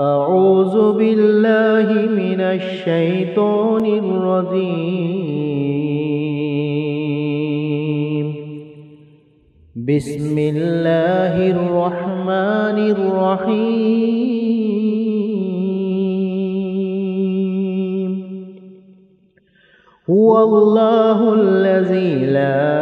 أعوذ بالله من الشيطان الرجيم. بسم الله الرحمن الرحيم. هو الله الذي لا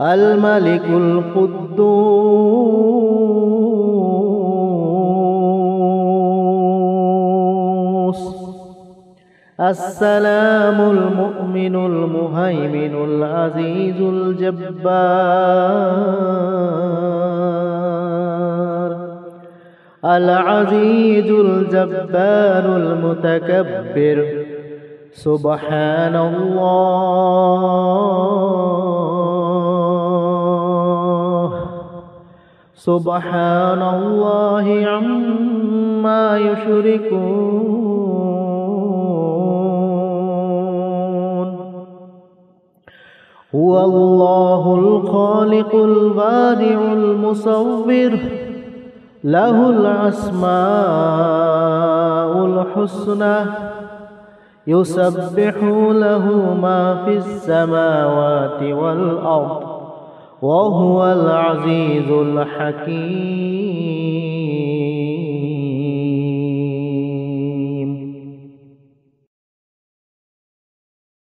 الملك القدوس. السلام المؤمن المهيمن العزيز الجبار. العزيز الجبار المتكبر. سبحان الله. سبحان الله عما يشركون. هو الله الخالق البارع المصور له الأسماء الحسنى يسبح له ما في السماوات والأرض. وهو العزيز الحكيم.